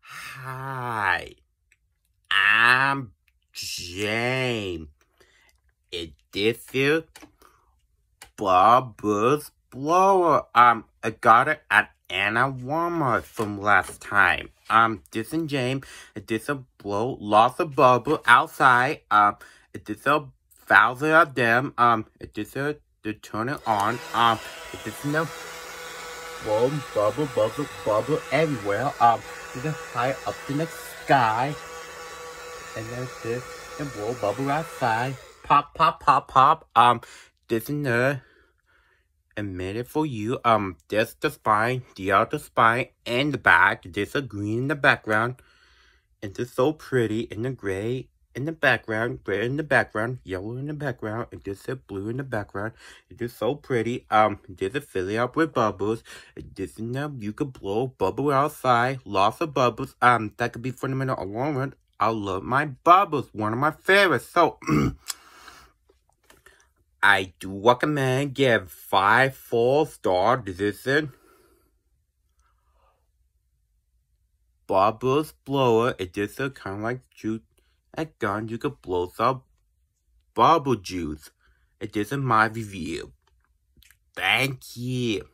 Hi, I'm James. And this is Bubba's blower. Um, I got it at Anna Walmart from last time. Um, this is James. This is blow lots of bubble outside. Um, this a thousand of them. Um, this is to turn it on. Um, this is no blow bubble bubble bubble everywhere. Um, this is high up in the sky. And then this and blow bubble outside. Pop pop pop pop. Um, this is the a minute for you. Um, this the spine, the other spine, and the back. This a green in the background. And it's so pretty in the gray in the background, red in the background, yellow in the background, and there's a blue in the background. It is so pretty. Um, there's a filling up with bubbles. This is now you could blow bubble outside. Lots of bubbles. Um, that could be for the minute alone. I love my bubbles. One of my favorites. So I do recommend give five full star decision. Bubbles blower. It is a kind of like shoot a gun. You could blow some bubble juice. It isn't my review. Thank you.